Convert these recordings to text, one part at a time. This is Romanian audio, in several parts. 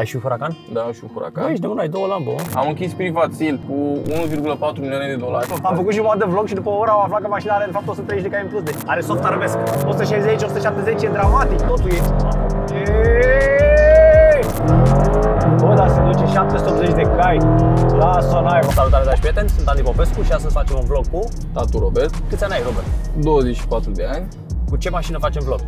Ai și Huracan? Da, și un Bă, Huracan. ești de una, ai două lambă. Am închis privat sil cu 1,4 milioane de dolari. Am făcut și de vlog și după o oră am aflat că mașina are de fapt 130 de cai în plus. Deci are soft arabesc. 160, 170, e dramatic, totul e. Ei! Bă, dar se duce 780 de cai. Lasă-o n-ai. Salutare, dragi prieteni, sunt Andy Popescu și astăzi facem un vlog cu... Tatu Robert, Câți ani ai, Robert? 24 de ani, Cu ce mașină facem vlog?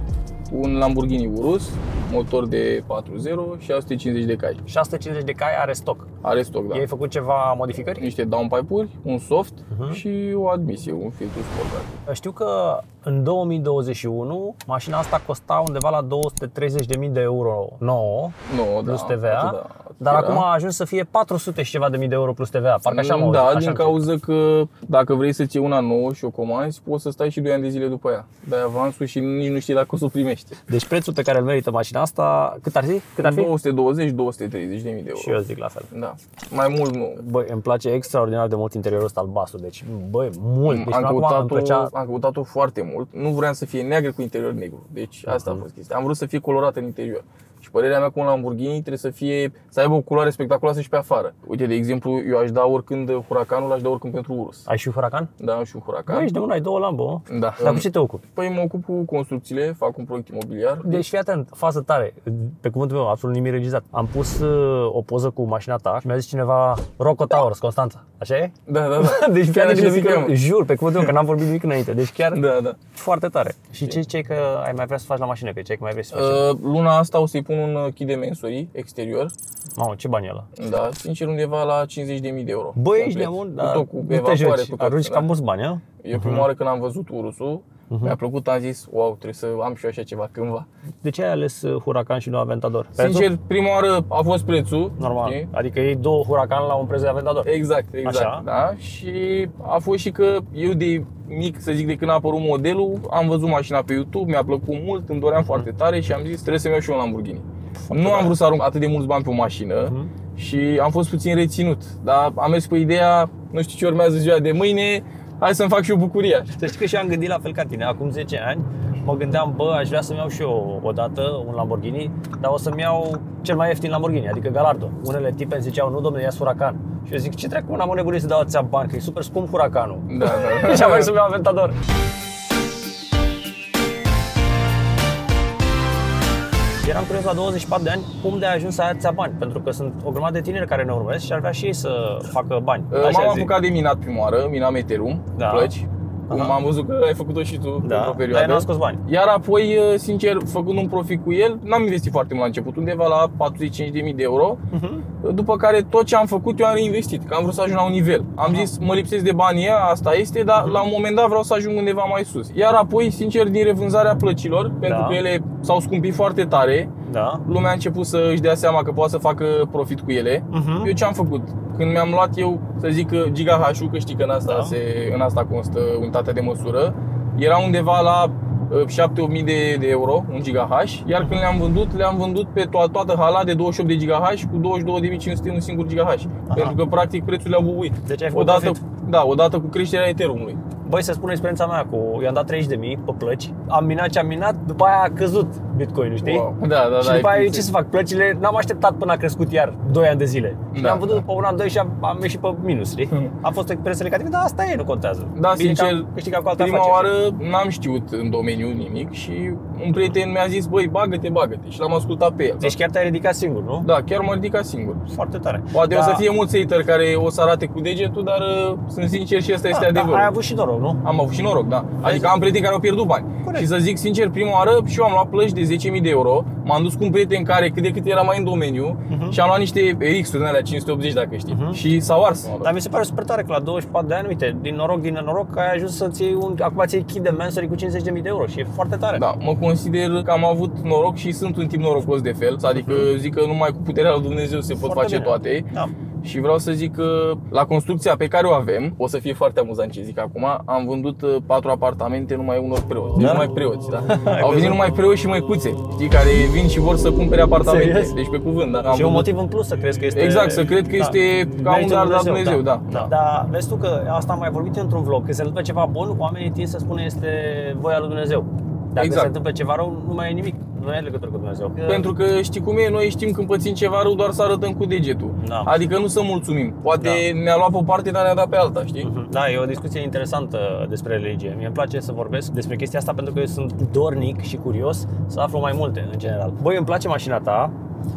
Un Lamborghini Urus, motor de 4.0 și 150 de cai. 650 de cai are stoc. Are stoc, da. Ei ai făcut ceva modificări? Niște downpipe-uri, un soft Mhm. și o admisie, un filtru sport. Știu că în 2021 mașina asta costa undeva la 230.000 de euro nouă, Nu, plus da, TVA, atât, da, dar era. acum a ajuns să fie 400 și ceva de mii de euro plus TVA. Parcă așa am Da, auzit, așa din am cauza că dacă vrei să-ți iei una nouă și o comanzi, poți să stai și 2 ani de zile după ea. Dai avansul și nici nu știi dacă o să o primești. Deci prețul pe care îl merită mașina asta, cât ar fi? Cât ar fi? 220-230 de mii de euro. Și eu zic la fel. Da. Mai mult nu. Băi, îmi place extraordinar de mult interiorul ăsta albastru, deci băi, mult. Deci am, până acum îmi căutat-o, plăcea... am căutat-o foarte mult. Nu vreau să fie neagră cu interior negru. Deci asta a fost chestia. Am vrut să fie colorată în interior. Și părerea mea cu un Lamborghini trebuie să fie să aibă o culoare spectaculoasă și pe afară. Uite, de exemplu, eu aș da oricând Huracanul, aș da oricând pentru Urus. Ai și Huracan? Da, am și un Huracan. Băi, ești de una, ai două lambă, mă. Da. Dar cu ce te ocupi? Păi mă ocup cu construcțiile, fac un proiect imobiliar. Deci fii atent, fază tare, pe cuvântul meu, absolut nimic regizat. Am pus uh, o poză cu mașina ta și mi-a zis cineva Rocco Towers, Constanța. Așa e? Da, da, da. Deci Chiar chiar așa de se că, cheamă. jur, pe cuvântul meu, că n-am vorbit nimic înainte. Deci chiar Da, da. foarte tare. Și ce ce că ai mai vrea să faci la mașină? Că ce că mai vrei să faci? Uh, luna asta o să-i pun un uh, kit de mensuri exterior. Mamă, ce bani e ăla? Da, sincer undeva la 50.000 de euro. Băi, ești Complet. nebun, Cu dar tot, cu nu te evacuare, joci. cu tot. Arunci da. cam mulți bani, a? Eu prima oară când am văzut Urusul, mi-a plăcut, am zis, wow, trebuie să am și eu așa ceva cândva. De ce ai ales uh, Huracan și nu Aventador? Prețul? Sincer, prima oară a fost prețul. Normal. știi? Adică ei două Huracan la un preț de Aventador. Exact, exact. Așa. Da? Și a fost și că eu de mic, să zic, de când a apărut modelul, am văzut mașina pe YouTube, mi-a plăcut mult, îmi doream foarte tare și am zis, trebuie să-mi iau și eu un Lamborghini. nu am vrut să arunc atât de mulți bani pe o mașină Mhm. și am fost puțin reținut. Dar am mers pe ideea, nu știu ce urmează ziua de mâine, hai să-mi fac și eu bucuria. Să știi că și eu am gândit la fel ca tine, acum 10 ani mă gândeam, bă, aș vrea să-mi iau și eu odată un Lamborghini, dar o să-mi iau cel mai ieftin Lamborghini, adică Gallardo. Unele tipe îmi ziceau, nu domnule, ia Huracan. Și eu zic, ce treacă, n-am o nebunie să dau atâția bani, că e super scump Huracanul. Da, da. și am mai să-mi iau Aventador. Eram curios la 24 de ani cum de ai ajuns să ai atâția bani, pentru că sunt o grămadă de tineri care ne urmăresc și ar vrea și ei să facă bani. Uh, M-am apucat de minat prima oară, minam Ethereum, Da. plăci. Cum Aha. am văzut că ai făcut-o și tu într-o Da, dar perioadă. ai n-am scos bani. Iar apoi, uh, sincer, făcând un profit cu el, n-am investit foarte mult la început, undeva la 45.000 de euro. Mhm. După care tot ce am făcut eu am reinvestit, că am vrut să ajung la un nivel. Am zis, mă lipsesc de banii ăia, asta este, dar Mhm. la un moment dat vreau să ajung undeva mai sus. Iar apoi, sincer, din revânzarea plăcilor, pentru Da. că ele s-au scumpit foarte tare, Da. lumea a început să își dea seama că poate să facă profit cu ele. Mhm. Eu ce am făcut? Când mi-am luat eu, să zic că gigahash-ul, că știi că în asta, Da. se, în asta constă unitatea de măsură, era undeva la uh, 7-8.000 de, de euro, un gigahash, iar când le-am vândut, le-am vândut pe to- toată hala de 28 de gigahash cu 22.500 un singur gigahash. Pentru că practic prețurile au bubuit. Deci ai făcut odată, profit. Da, odată cu creșterea Ethereum-ului. Băi, să spun experiența mea cu... Eu am dat 30 de mii pe plăci, am minat ce am minat, după aia a căzut Bitcoin, știi? Wow. Da, da, și da, după aia eu efectiv. ce să fac? Plăcile n-am așteptat până a crescut iar 2 ani de zile. Și Da, le-am văzut da. după un an, doi și am, am ieșit pe minus, știi? Mhm. A fost o experiență negativă, dar asta e, nu contează. Da, Bine că sincer, am câștigat cu altă prima afacere. oară n-am știut în domeniu nimic și un prieten mi-a zis, băi, bagă-te, bagă-te și l-am ascultat pe el. Deci chiar te-ai ridicat singur, nu? Da, chiar m-a ridicat singur. Foarte tare. Poate da, o să fie mulți hateri care o să arate cu degetul, dar uh, sunt sincer și asta este da, da, adevărul. ai avut și noroc, nu? Am avut și noroc, da. Adică am prieteni care au pierdut bani. Corect. Și să zic sincer, prima oară și eu am luat plăci de 10.000 de euro. M-am dus cu un prieten care cât de cât era mai în domeniu Mhm. și am luat niște RX-uri din alea 580 dacă știi. Mhm. Și s-au ars. Dar mi se pare super tare că la 24 de ani, uite, din noroc, din nenoroc, ai ajuns să-ți iei un, acum ți iei kit de Mansory cu 50.000 de euro și e foarte tare. Da, mă consider că am avut noroc și sunt un tip norocos de fel. Adică zic că numai cu puterea lui Dumnezeu se pot Mhm. Foarte face bine. toate. Da. Și vreau să zic că la construcția pe care o avem, o să fie foarte amuzant ce zic acum, am vândut uh, patru apartamente numai unor preoți. Deci Da? numai preoți, da. Ai Au venit văzut? numai preoți și măicuțe, știi, care vin și vor să cumpere apartamente. Serios? Deci pe cuvânt, da. Am Și e un vândut- motiv în plus să crezi că este... Exact, să cred că este ca un Meritul dar lui de la Dumnezeu, da. da. Dar vezi tu că asta am mai vorbit eu într-un vlog, că se întâmplă ceva bun, oamenii tind să spună este voia lui Dumnezeu. Dacă Exact. se întâmplă ceva rău, nu mai e nimic. Nu e legătură cu Dumnezeu. Pentru că știi cum e, noi știm când pățim ceva rău doar să arătăm cu degetul. Da. Adică nu să mulțumim. Poate Da. ne-a luat pe o parte, dar ne-a dat pe alta, știi? Da, e o discuție interesantă despre religie. Mie îmi place să vorbesc despre chestia asta pentru că eu sunt dornic și curios să aflu mai multe în general. Băi, îmi place mașina ta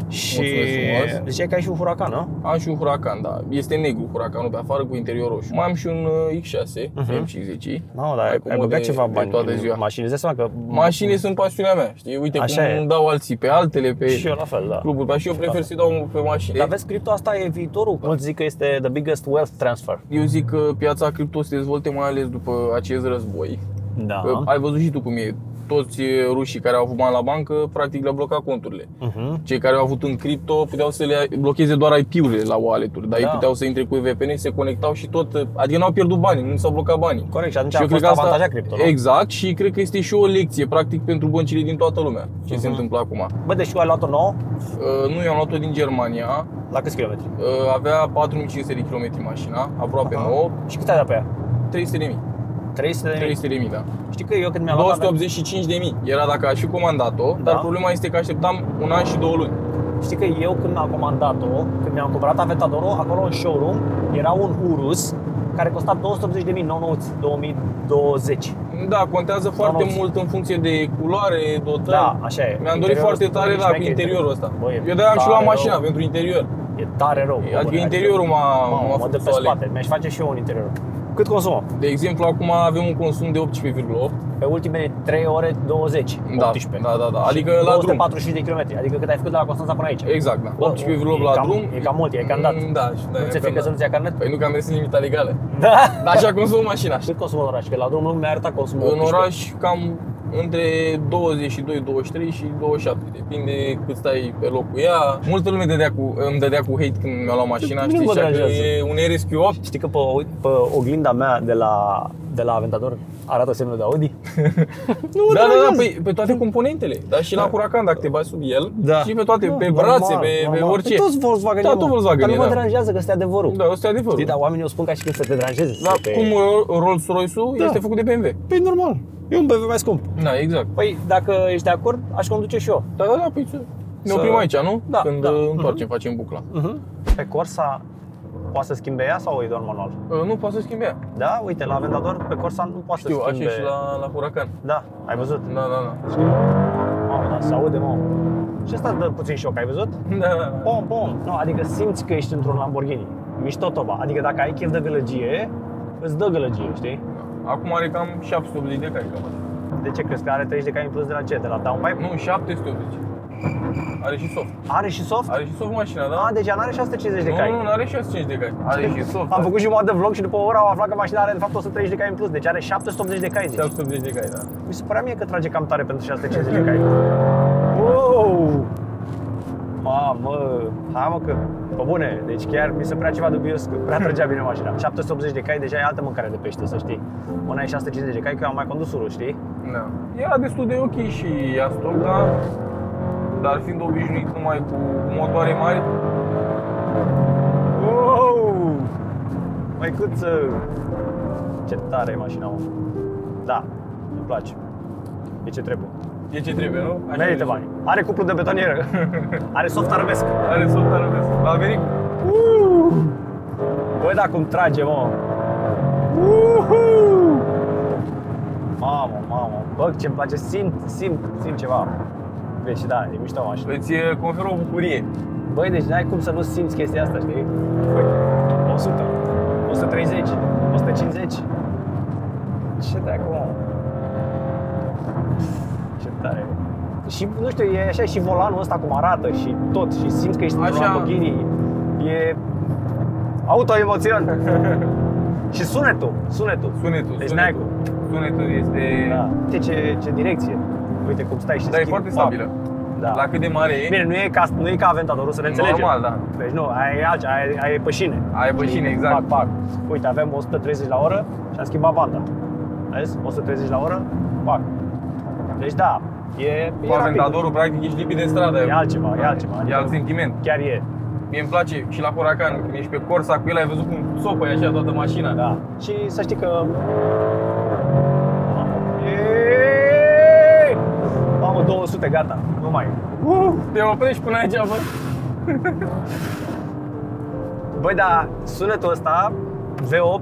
și Mulțumesc frumos. ziceai că ai și un huracan, nu? Am și un huracan, da. Este negru huracanul pe afară cu interior roșu. Mai am și un uh, X6 Mhm. M50. Mamă, dar Mai ai, ai comode băgat ceva de bani toată în ziua. mașini. Îți dai seama că Mașini sunt pasiunea mea, știi? Uite Așa cum e. îmi dau alții pe altele, pe și eu la fel, da. cluburi, dar și eu prefer să-i dau pe mașini. Dar vezi, cripto asta e viitorul. Mulți zic că este the biggest wealth transfer. Eu zic că piața cripto se dezvolte mai ales după acest război. Da. Că Ai văzut și tu cum e. Toți e, rușii care au avut bani la bancă, practic le-au blocat conturile. Mhm. Cei care au avut în cripto puteau să le blocheze doar IP-urile la wallet-uri, dar Da. ei puteau să intre cu VPN, se conectau și tot, adică n-au pierdut banii, nu s-au blocat banii. Corect, și atunci Și a eu cred fost că asta, avantajat cripto, nu? Exact, și cred că este și o lecție, practic, pentru băncile din toată lumea, ce se Mhm. întâmplă acum. Bă, deci tu ai luat-o nouă? Uh, nu, eu am luat-o din Germania, La câți kilometri? uh, avea 4500 de km mașina, aproape Aha. nouă, Și cât ai dat pe ea? 300 de mii. 300 de mii. 300 de mii, da. Știi că eu când mi-am luat 285 de mii. Era dacă aș fi comandat-o, Da. dar problema este că așteptam un an și două luni. Știi că eu când mi-am comandat-o, când mi-am cumpărat Aventador-ul, acolo în showroom era un Urus care costa 280 de mii, nou nouți, 2020. Da, contează foarte nouți. mult în funcție de culoare, dotări. Da, așa e. Mi-am dorit Interiorul foarte ăsta tare e la cu șmecher. interiorul ăsta. Bă, e Eu de-aia am și luat tare mașina rău. pentru interior. E tare rău. bă, Adică bă, interiorul m-a, Mamă, m-a mă dă făcut pe să aleg. spate. Mi-aș face și eu un interior. Cât consumă? De exemplu, acum avem un consum de 18,8. Pe ultimele 3 ore 20, Da, 18. da, da, da. Și Adică la drum. 245 de kilometri, adică cât ai făcut de la Constanța până aici. Exact, da. Bă, 18,8 e la cam- drum. e cam mult, e cam dat. Mm, Da, și da, Nu e ți-e cam frică să dat. nu-ți ia carnet? Păi nu că am mers în limita legală. Da. Dar așa consumă mașina. Cât consumă în oraș? Că la drum nu mi-a arătat consumul În oraș cam între 22, 23 și 27. Depinde cât stai pe loc cu ea. Multă lume dădea cu, îmi dădea cu hate când mi-a luat mașina. Nu Știi, mă zicea că deranjează. e un RSQ8. Știi că pe, pe oglinda mea de la, de la Aventador arată semnul de Audi? nu mă Da, da, da, deranjează. pe, pe toate componentele. Dar și la Huracan, dacă te bagi sub el. Da. Și pe toate, Da, pe normal, brațe, pe, pe normal. orice. Pe toți Volkswagen. Da, tot Volkswagen, Dar nu mă da. deranjează că este adevărul. Da, ăsta e adevărul. Știi, dar oamenii o spun ca și când să te deranjeze. Da, să te... cum Rolls-Royce-ul Da. este făcut de BMW. Păi normal. E un BMW mai scump. Da, exact. Păi dacă ești de acord, aș conduce și eu. Da, da, da, păi ce- ne Să- oprim aici, nu? Da, Când da. uh, întoarcem, facem bucla. Pe Corsa poate să schimbe ea sau e doar manual? Uh, Nu poate să schimbe ea. Da, uite, la Aventador pe Corsa nu poate Știu, să așa schimbe. e și la, la Huracan. Da, ai văzut? Da, da, da. Mamă, da, se aude, mamă. Și asta dă puțin șoc, ai văzut? Da, da, da. Pom, pom. Nu, adică simți că ești într-un Lamborghini. Mișto toba. Adică dacă ai chef de gălăgie, îți dă gălăgie, știi? Acum are cam 780 de cai, cam așa. De ce crezi că are 30 de cai în plus de la ce? De la downpipe? Nu, 780. Are și soft. Are și soft? Are și soft mașina, da? A, deci ea n-are 650 de nu, cai. nu, nu are 650 de cai. Are și soft. Am făcut jumătate de vlog și după o oră am aflat că mașina are de fapt 130 de cai în plus, deci are 780 de cai, zici. 780 de cai, da. Mi se părea mie că trage cam tare pentru 650 de cai. Wow! Mamă, hai mă că, pe bune, deci chiar mi se părea ceva dubios că prea trăgea bine mașina. 780 de cai deja e altă mâncare de pește, să știi. Una e 650 de cai, că eu am mai condus urul, știi? Da. Era destul de ok și ea stoc, dar, dar fiind obișnuit numai cu motoare mari, Wow! Măicuță! Ce tare e mașina, mă. Da, îmi place. E ce trebuie. E ce trebuie, nu? Așa Merită zice. bani. Are cuplu de betonieră. Are soft arabesc. Are soft arabesc. A venit cu Băi, da, cum trage, mă. Uhu! Mamă, mamă. Bă, ce-mi place, simt, simt, simt ceva. Deci, da, e mișto mașina. Îți e, conferă o bucurie. Băi, deci n-ai cum să nu simți chestia asta, știi? Băi, 100, 130, 150. Ce dracu, mă? Ce tare. Și, nu știu, e așa și volanul ăsta cum arată și tot. Și simți că ești într-un Așa. Lamborghini. E autoemoțion. și sunetul, sunetul. Sunetul, Deci sunetul. n-ai cum. Sunetul este... Da. Uite ce, ce direcție. Uite cum stai și Dar e schimbi. foarte Pam. stabilă. Da. La cât de mare e, Bine, nu e ca, nu e ca Aventadorul, să ne înțelegem. Normal, da. Deci nu, aia e altceva, aia, e- aia e pășine. Aia e pășine, Știi? exact. Pac, pac. Uite, avem 130 la oră și am schimbat banda. Vezi? 130 la oră, pac. Deci da, e, e cu rapid. Aventadorul, practic, ești lipit de stradă. E altceva, e altceva. E Adică alt sentiment. Chiar e. Mie îmi place și la Huracan, când ești pe Corsa cu el, ai văzut cum țopă așa toată mașina. Da. Și să știi că... Mamă, Eeeeii! Mamă, 200, gata, nu mai. Uh, te oprești până aici, bă. Băi, dar sunetul ăsta, V8,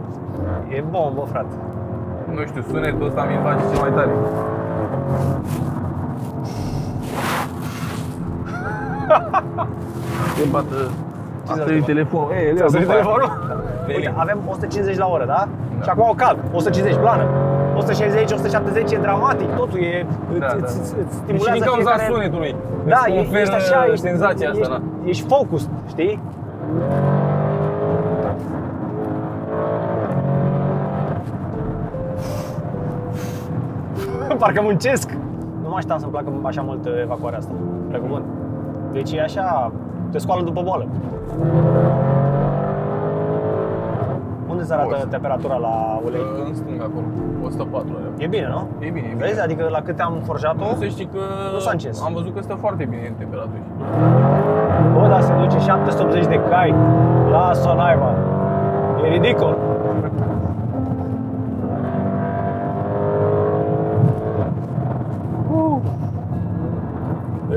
e bun, bă, frate. Nu știu, sunetul ăsta mi-l face cel mai tare. Ce bată... Asta e telefonul. Ei, Elea, Ți-a după aia. telefonul? Bine. Uite, avem 150 la oră, da? Da. Și acum o calc, 150 plană. 160, 170 e dramatic, totul e, Da, îți, da. îți, îți, îți Și stimulează din cauza fiecare... sunetului. Da, îți e- oferă ești așa, ești, senzația ești, asta, da. ești focused, știi? Parcă muncesc. Nu mă așteptam să-mi placă așa mult evacuarea asta. Pe cuvânt. Deci e așa, te scoală după boală. Unde se arată Poți. temperatura la ulei? În stânga acolo, 104 are. E bine, nu? E bine, e bine. Vezi? Adică la câte am forjat-o, Nu să știi că Nu s-a încins. am văzut că stă foarte bine în temperaturi. bă, dar se duce 780 de cai. Lasă-o naiba. E ridicol.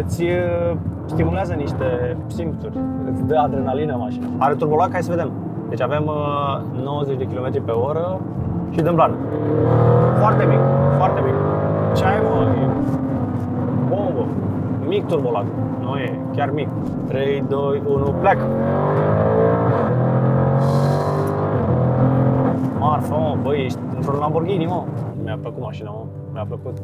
Îți uh, stimulează niște simțuri, îți dă adrenalină mașina. Are turbolac, hai să vedem. Deci avem uh, 90 de km pe oră și dăm blană. Foarte mic, foarte mic. Ce ai mă? E bombă. Mic turbolac. Nu e, chiar mic. 3, 2, 1, pleacă. Marfă, mă, băi, ești într-un Lamborghini, mă. Mi-a plăcut mașina, mă. Mi-a plăcut.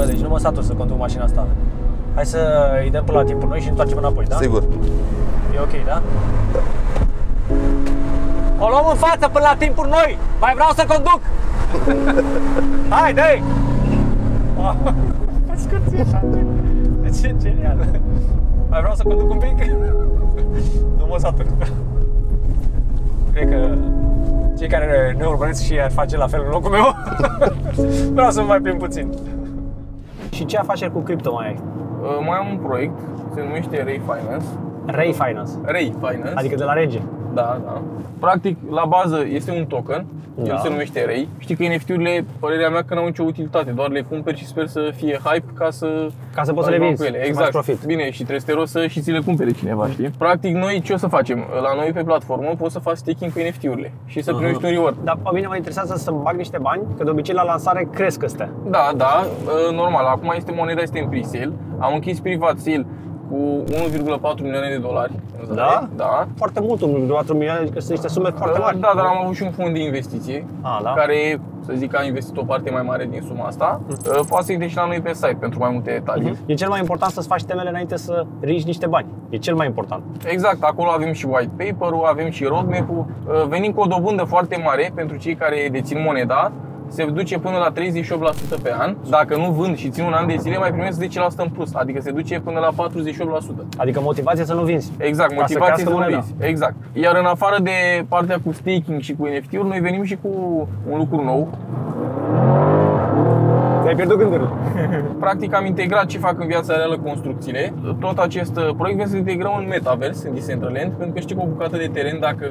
Bă, deci nu mă satur să conduc mașina asta. Hai să îi dăm până la timpul noi și întoarcem înapoi, da? Sigur. E ok, da? O luăm în față până la timpuri noi! Mai vreau să conduc! Hai, dă-i! Scurție așa. Ce genial! Mai vreau să conduc un pic? Nu mă satur. Cred că cei care ne urmăresc și ar face la fel în locul meu Vreau să mă mai plimb puțin Și ce afaceri cu cripto mai ai? Uh, Mai am un proiect, se numește Ray Finance. Ray Finance Ray Finance. Adică de la rege Da, da. Practic, la bază este un token, Da. el se numește Ray. Știi că NFT-urile, părerea mea că n-au nicio utilitate, doar le cumperi și sper să fie hype ca să Ca să poți să le faci bani vinzi, cu ele. să Exact. faci profit. Bine, și trebuie să te rogi să și ți le cumpere cineva, știi? Practic, noi ce o să facem? La noi pe platformă poți să faci staking cu NFT-urile și să primești un reward. Dar pe mine mă interesează să bag niște bani, că de obicei la lansare cresc astea. Da, da, uh, normal. Acum este moneda, este în pre-sale. Am închis privat sale cu 1,4 milioane de dolari. în zare. Da? Da. Foarte mult, 1,4 milioane, adică sunt niște sume foarte Uh, mari. Da, dar am avut și un fond de investiție A, da? care, să zic, a investit o parte mai mare din suma asta. Uh, Poate să intre și la noi pe site pentru mai multe detalii. E cel mai important să-ți faci temele înainte să riști niște bani. E cel mai important. Exact, acolo avem și white paper-ul, avem și roadmap-ul. Uh, Venim cu o dobândă foarte mare pentru cei care dețin moneda. Se duce până la 38% pe an. Dacă nu vând și țin un an de zile, mai primesc 10% în plus. Adică se duce până la 48%. Adică motivația să nu vinzi. Exact, Ca să motivație crească să nu moneda. vinzi. Exact. Iar în afară de partea cu staking și cu NFT-uri, noi venim și cu un lucru nou. Ți-ai pierdut gândurile. Practic am integrat ce fac în viața reală construcțiile. Tot acest uh, proiect vrem să integrăm în Metaverse, în Decentraland, pentru că știi că o bucată de teren, dacă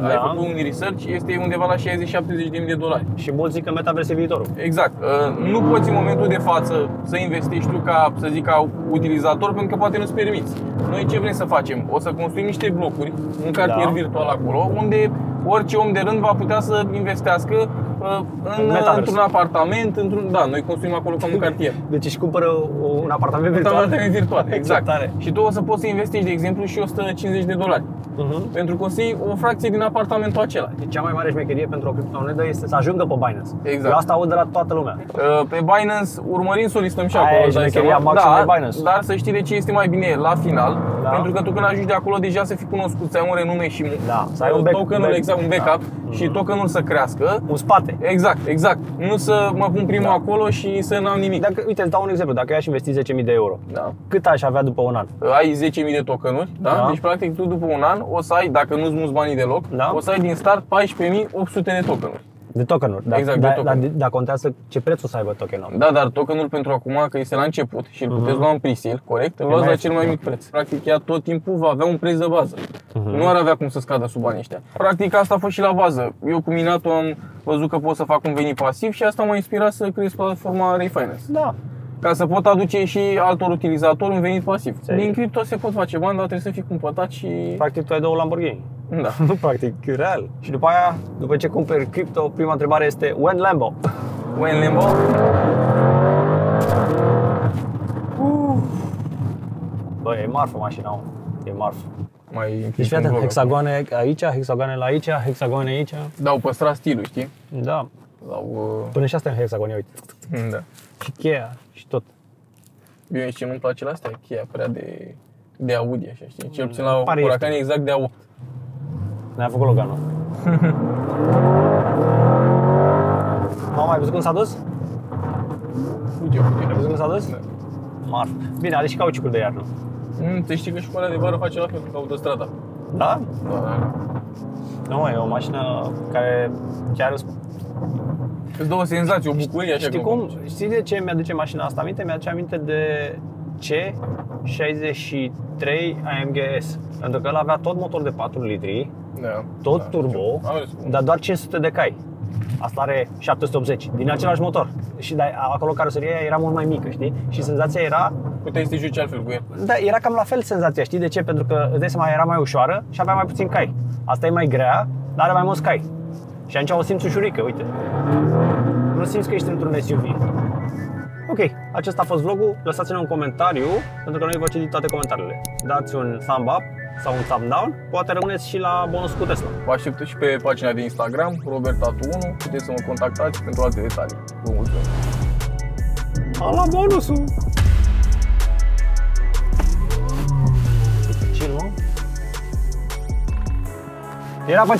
Da. ai făcut un research, este undeva la 60-70 de mii de dolari. Și mulți zic că metaverse e viitorul. Exact. Uh, Nu poți în momentul de față să investești tu ca, să zic, ca utilizator, pentru că poate nu-ți permiți. Noi ce vrem să facem? O să construim niște blocuri, un cartier Da. virtual acolo, unde orice om de rând va putea să investească uh, în, Metaverse. într-un apartament, într-un... Da, noi construim acolo ca un cartier. Deci își cumpără un apartament Un virtual. apartament virtual, exact. Ce tare. Și tu o să poți să investești, de exemplu, și 150 de dolari. Mhm. Pentru că o să iei o fracție din apartamentul acela. Deci cea mai mare șmecherie pentru o criptomonedă este să ajungă pe Binance. Exact. Eu asta aud de la toată lumea. Uh, Pe Binance urmărim să o listăm și Aia acolo, e îți dai șmecheria seama. maximă da, de Binance. Dar să știi de ce este mai bine la final, Da. pentru că tu când ajungi de acolo deja să fii cunoscut, să ai un renume și Da, să ai un back- tokenul, back- exact, un backup Da. și tokenul să crească. Un spate. Exact, exact. Nu să mă pun primul Da. acolo și să n-am nimic. Dacă, uite, îți dau un exemplu. Dacă eu aș investi 10.000 de euro, Da. cât aș avea după un an? ai 10.000 de tokenuri, da? Da. Deci practic tu după un an o să ai, dacă nu-ți muți banii deloc, Da. o să ai din start 14.800 de tokenuri. De tokenuri. Dar, Exact, de dar, tokenuri. dar, dar contează ce preț o să aibă tokenul. Da, dar tokenul pentru acum, că este la început și îl puteți lua în pre corect? Îl E luați mai la cel mai ieftin, mic preț. Practic ea tot timpul va avea un preț de bază. Mhm. Nu ar avea cum să scadă sub banii ăștia. Practic asta a fost și la bază. Eu cu minatul am văzut că pot să fac un venit pasiv și asta m-a inspirat să creez platforma Refinance. Da. Ca să pot aduce și altor utilizatori un venit pasiv. Ți-ai- Din cripto se pot face bani, dar trebuie să fii cumpătat și... Practic tu ai două Lamborghini. Da. Nu, practic, real. Și după aia, după ce cumperi cripto, prima întrebare este When Lambo? Wayne Lambo? Bă, e marfă mașina, mă. E marfă. Mai Deci închis fii un atent, vlog. hexagoane aici, hexagoane la aici, hexagoane aici. Da, au păstrat stilul, știi? Da. Sau, Până și astea în hexagone, uite. uh, da. Și cheia și tot. Bine, și ce nu-mi place la astea, cheia prea de, de Audi, așa, știi? Cel puțin la Pare Huracan e ieftin. exact de A8. Ne-a făcut Loganul. Mama, ai văzut cum s-a dus? Uite, uite. Ai văzut cum s-a dus? Da. Marfă. Bine, are și cauciucul de iarnă. Mm, te știi că școala de vară face la fel ca autostrada. Da? Da, da, da. Nu, mă, e o mașină care chiar îți Îți dă o senzație, o bucurie așa Știi când cum? Știi de ce mi-aduce mașina asta aminte? Mi-aduce aminte de C63 AMGS. Pentru că el avea tot motor de 4 litri, Da. tot da. turbo, Am râs cu- dar doar 500 de cai. Asta are 780, din același motor. Și de acolo caroseria era mult mai mică, știi? Și senzația era, Puteai să te joci altfel cu el. da, era cam la fel senzația, știi de ce? Pentru că, îți dai seama, era mai ușoară și avea mai puțin cai. Asta e mai grea, dar are mai mulți cai. Și atunci o simți ușurică, uite. Nu simți că ești într-un SUV. Ok, acesta a fost vlogul. Lăsați-ne un comentariu, pentru că noi vă citim toate comentariile. Dați un thumb up sau un thumb down, poate rămâneți și la bonus cu Tesla. Vă aștept și pe pagina de Instagram, robertatu1, puteți să mă contactați pentru alte detalii. Vă mulțumesc! A la bonusul! Chill, mă? Era pe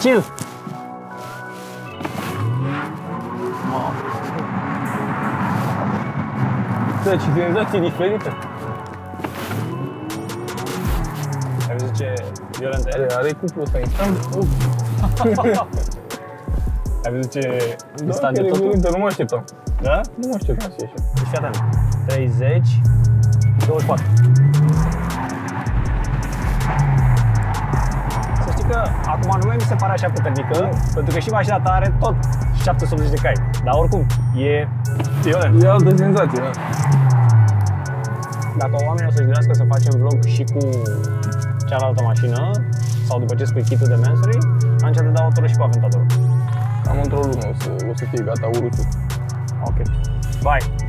chill! Deci, senzație diferită. Ai văzut ce violent Are, e? are cuplu ăsta instant. Uh, Ai văzut ce da, instant de chiar e totul? violentă, nu mă așteptam. Da? Nu mă așteptam să fie așa. Deci fii atent. 30, 24. Să știi că acum nu mai mi se pare așa puternică, pentru că și mașina ta are tot 780 de cai. Dar oricum, e violent. E altă senzație, da. Dacă oamenii o să-și gândească să facem vlog și cu cealaltă mașină, sau după ce spui kitul de Mansory, atunci te dau o tură și cu Aventador. Am într-o lună, o să, o să fie gata urutul. Ok. Bye!